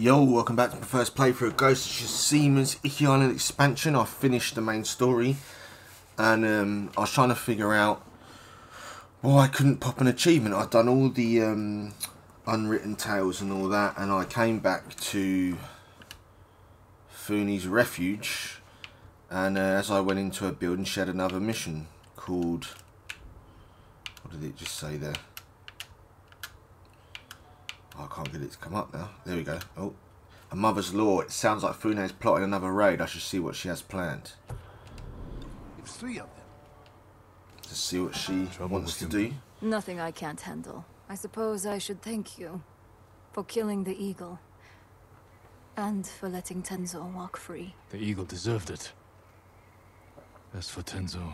Yo, welcome back to my first playthrough of Ghost of Tsushima's Iki Island expansion. I finished the main story and um, I was trying to figure out why I couldn't pop an achievement. I'd done all the um, unwritten tales and all that and I came back to Fune's refuge and uh, as I went into a building she had another mission called what did it just say there? Oh, I can't get it to come up now. There we go. Oh, a mother's law. It sounds like Fune is plotting another raid. I should see what she has planned. It's three of them. To see what she Trouble wants to do. Nothing I can't handle. I suppose I should thank you for killing the eagle. And for letting Tenzo walk free. The eagle deserved it. As for Tenzo...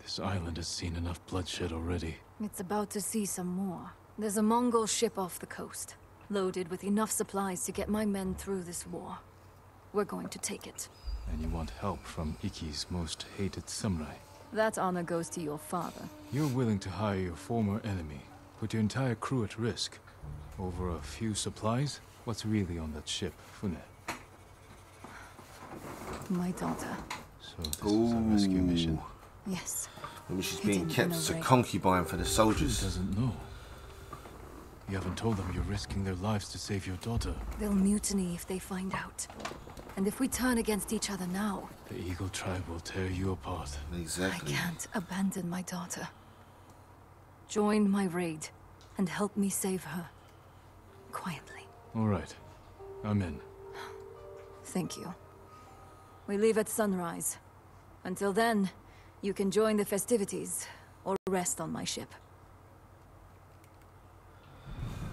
This island has seen enough bloodshed already. It's about to see some more. There's a Mongol ship off the coast, loaded with enough supplies to get my men through this war. We're going to take it. And you want help from Iki's most hated samurai. That honor goes to your father. You're willing to hire your former enemy, put your entire crew at risk. Over a few supplies? What's really on that ship, Fune? My daughter. So this is a rescue mission. Yes. Maybe she's being kept as a raid. concubine for the Who soldiers. doesn't know? You haven't told them you're risking their lives to save your daughter. They'll mutiny if they find out. And if we turn against each other now, The Eagle Tribe will tear you apart. Exactly. I can't abandon my daughter. Join my raid and help me save her. Quietly. All right. I'm in. Thank you. We leave at sunrise. Until then, you can join the festivities or rest on my ship.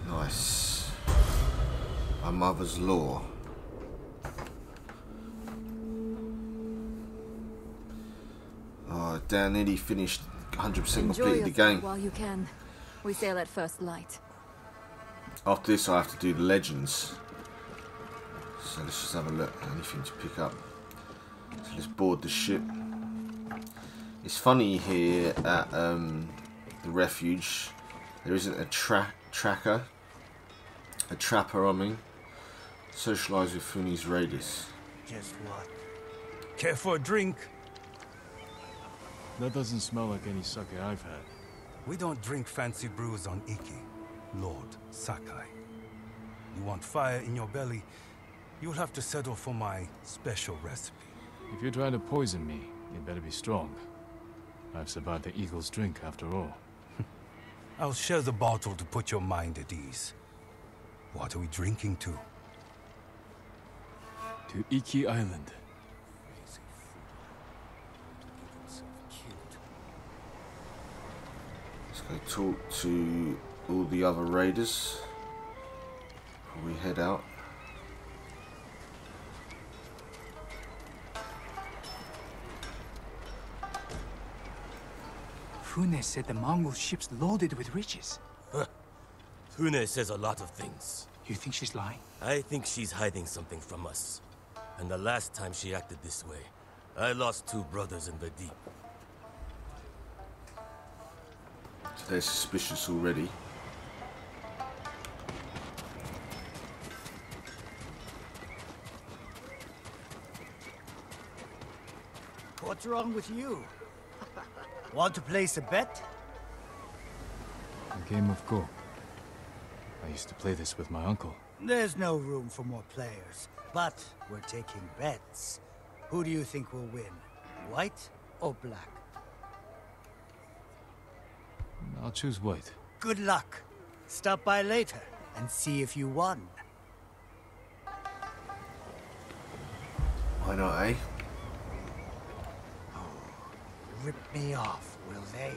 Nice. My mother's law. Oh, Dan nearly finished 100% Enjoy completed the game. while you can. We sail at first light. After this, I have to do the legends. So let's just have a look. Anything to pick up. So let's board the ship. It's funny here at um, the refuge. There isn't a tra tracker. A trapper, I mean. Socialise with Fune's raiders. Guess what? Care for a drink? That doesn't smell like any sake I've had. We don't drink fancy brews on Iki, Lord Sakai. You want fire in your belly, you'll have to settle for my special recipe. If you're trying to poison me, you better be strong. I've survived the Eagle's drink after all. I'll share the bottle to put your mind at ease. What are we drinking to? To Iki Island. Let's go talk to all the other raiders we head out. Fune said the Mongol ship's loaded with riches. Fune says a lot of things. You think she's lying? I think she's hiding something from us. And the last time she acted this way, I lost two brothers in the deep. So they're suspicious already. What's wrong with you? Want to place a bet? A game of Go. I used to play this with my uncle. There's no room for more players, but we're taking bets. Who do you think will win? White or black? I'll choose white. Good luck. Stop by later and see if you won. Why not, eh? Rip me off, will they?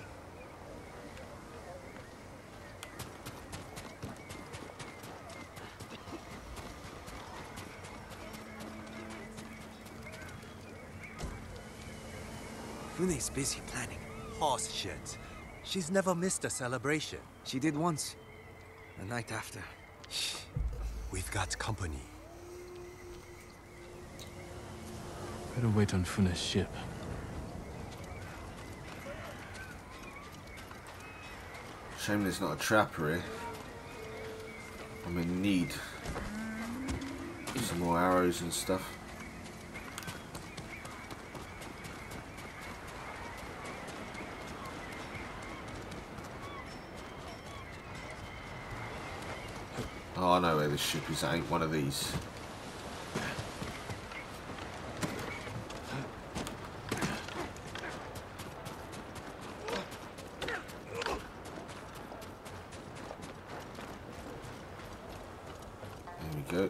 Fune's busy planning. Horse shit. She's never missed a celebration. She did once. The night after. We've got company. Better wait on Fune's ship. Shame there's not a trapper here. I'm gonna need some more arrows and stuff. Oh, I know where this ship is. It ain't one of these. There we go.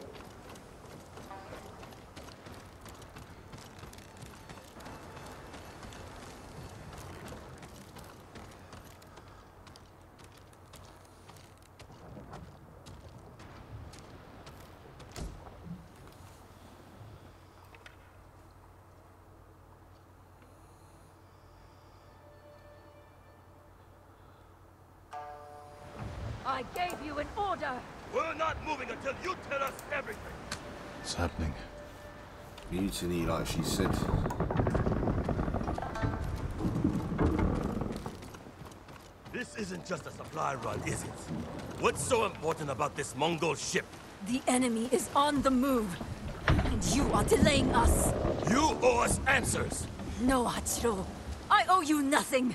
I gave you an order! We're not moving until you tell us everything. It's happening. Mutiny, like she said. This isn't just a supply run, is it? What's so important about this Mongol ship? The enemy is on the move, and you are delaying us. You owe us answers. No, Hachiro. I owe you nothing.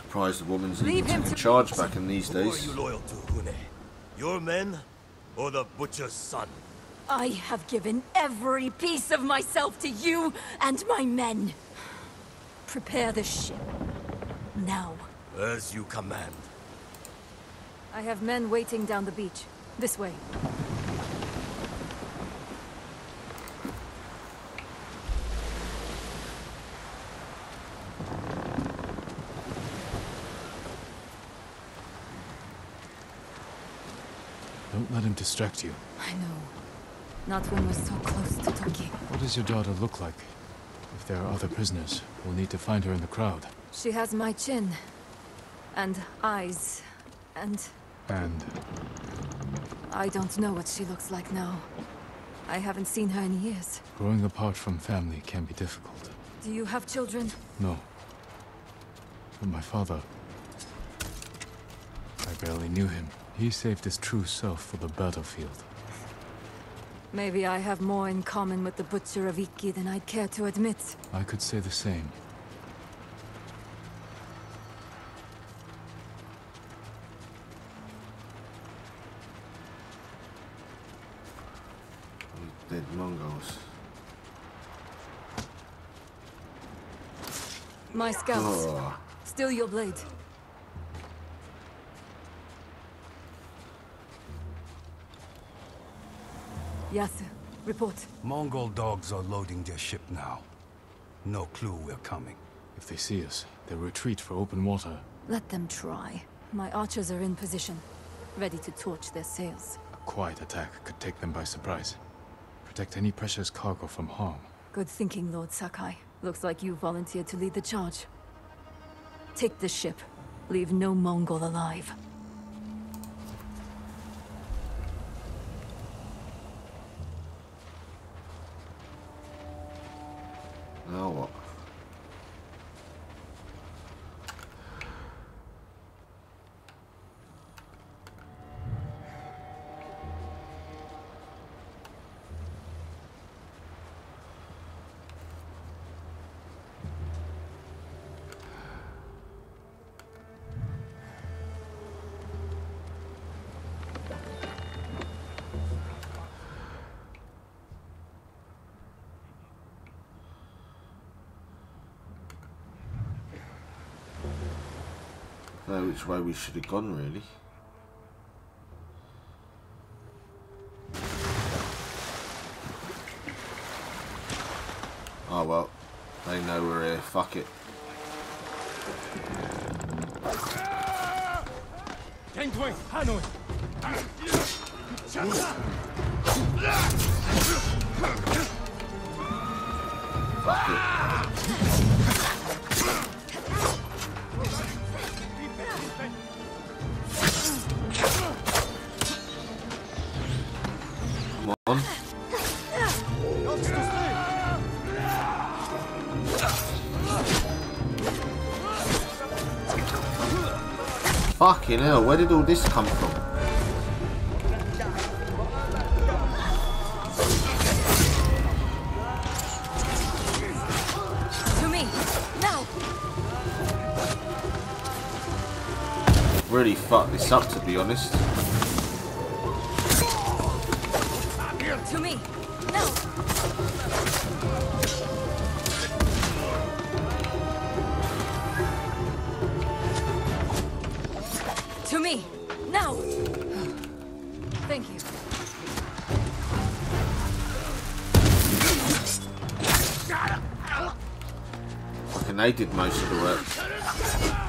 Surprised the woman's Leave even taking charge back in these days. Who are days. you loyal to, Fune? Your men or the butcher's son? I have given every piece of myself to you and my men. Prepare the ship. Now. As you command. I have men waiting down the beach. This way. Don't let him distract you. I know. Not when we're so close to Toki. What does your daughter look like? If there are other prisoners, we'll need to find her in the crowd. She has my chin. And eyes. And And I don't know what she looks like now. I haven't seen her in years. growing apart from family can be difficult. Do you have children? No. But my father... I barely knew him. He saved his true self for the battlefield. Maybe I have more in common with the Butcher of Iki than I'd care to admit. I could say the same. Dead Mongols. My scouts. Oh, Still your blade. Yasu, report. Mongol dogs are loading their ship now. No clue we're coming. If they see us, they'll retreat for open water. Let them try. My archers are in position, ready to torch their sails. A quiet attack could take them by surprise. Protect any precious cargo from harm. Good thinking, Lord Sakai. Looks like you volunteered to lead the charge. Take the ship. Leave no Mongol alive. Now what? Know which way we should have gone, really. Oh well, they know we're here. Fuck it. Fuck it. Fucking hell, where did all this come from? To me, now. Really fucked this up to be honest. To me, now. Thank you. Fucking they did most of the work.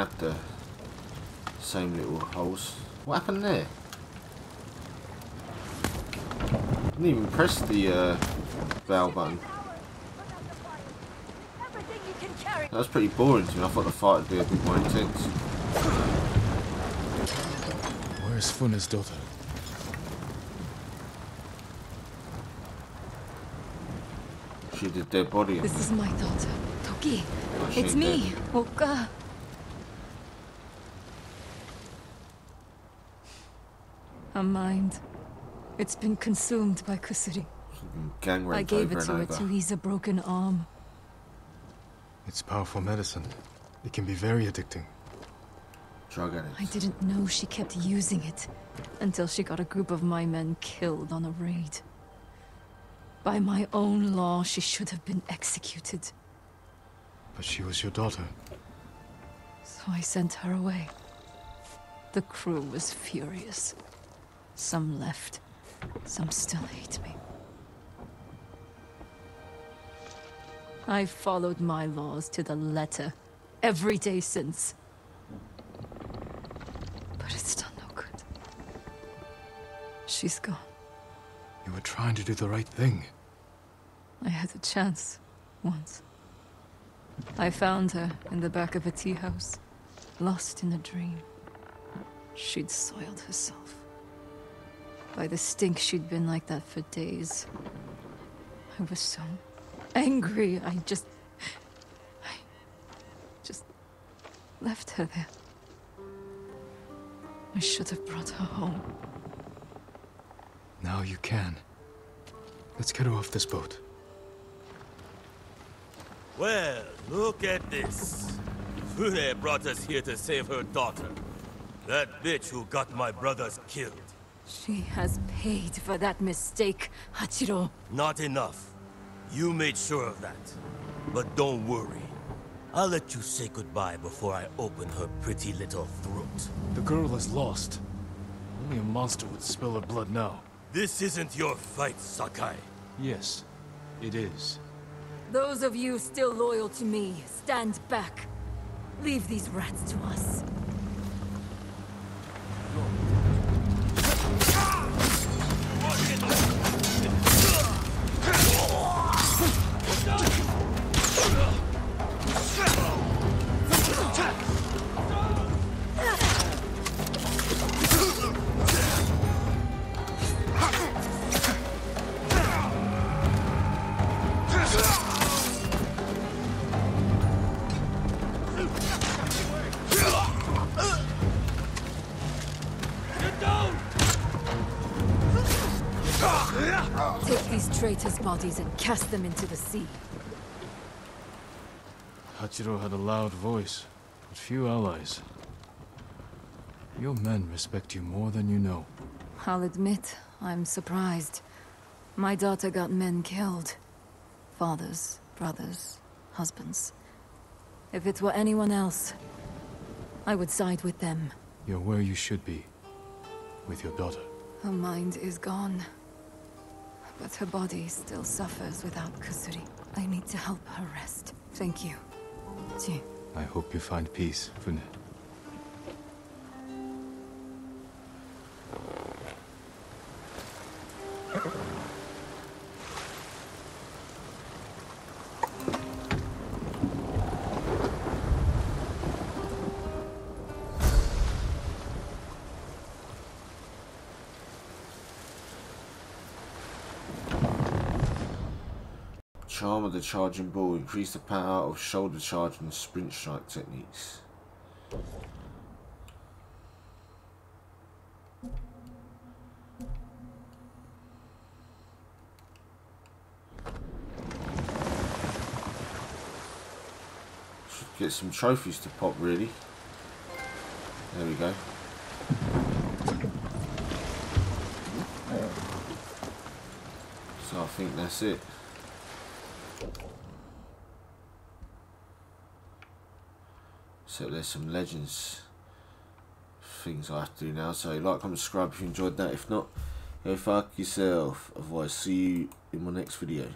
Oh, have the same little holes. What happened there? Didn't even press the uh, bell button. Everything you can carry! That was pretty boring to me. I thought the fight would be a bit more intense. Where's Fune's daughter? She did dead body This is my daughter, Toki. It's ain't me, dead. Oka. A mind. It's been consumed by Kusuri. I gave it to and her over. to ease a broken arm. It's powerful medicine. It can be very addicting. Drug addict. I didn't know she kept using it until she got a group of my men killed on a raid. By my own law, she should have been executed. But she was your daughter. So I sent her away. The crew was furious. Some left. Some still hate me. I followed my laws to the letter every day since. But it's done no good. She's gone. You were trying to do the right thing. I had a chance once. I found her in the back of a tea house, lost in a dream. She'd soiled herself. By the stink, she'd been like that for days. I was so angry. I just. I just left her there. I should have brought her home. Now you can. Let's get her off this boat. Well, look at this. Fune brought us here to save her daughter. That bitch who got my brothers killed. She has paid for that mistake, Hachiro. Not enough. You made sure of that. But don't worry. I'll let you say goodbye before I open her pretty little throat. The girl is lost. Only a monster would spill her blood now. This isn't your fight, Sakai. Yes, it is. Those of you still loyal to me, stand back. Leave these rats to us. Bodies and cast them into the sea. Hachiro had a loud voice, but few allies. Your men respect you more than you know. I'll admit, I'm surprised. My daughter got men killed. Fathers, brothers, husbands. If it were anyone else, I would side with them. You're where you should be. With your daughter. Her mind is gone. But her body still suffers without Kusuri. I need to help her rest. Thank you. Ti. I hope you find peace, Fune. Charm of the charging bull. Increase the power of shoulder charge and sprint strike techniques. Should get some trophies to pop really. There we go. So I think that's it. So there's some legends things I have to do now. So like, comment, subscribe if you enjoyed that. If not, go fuck yourself. Otherwise, see you in my next video.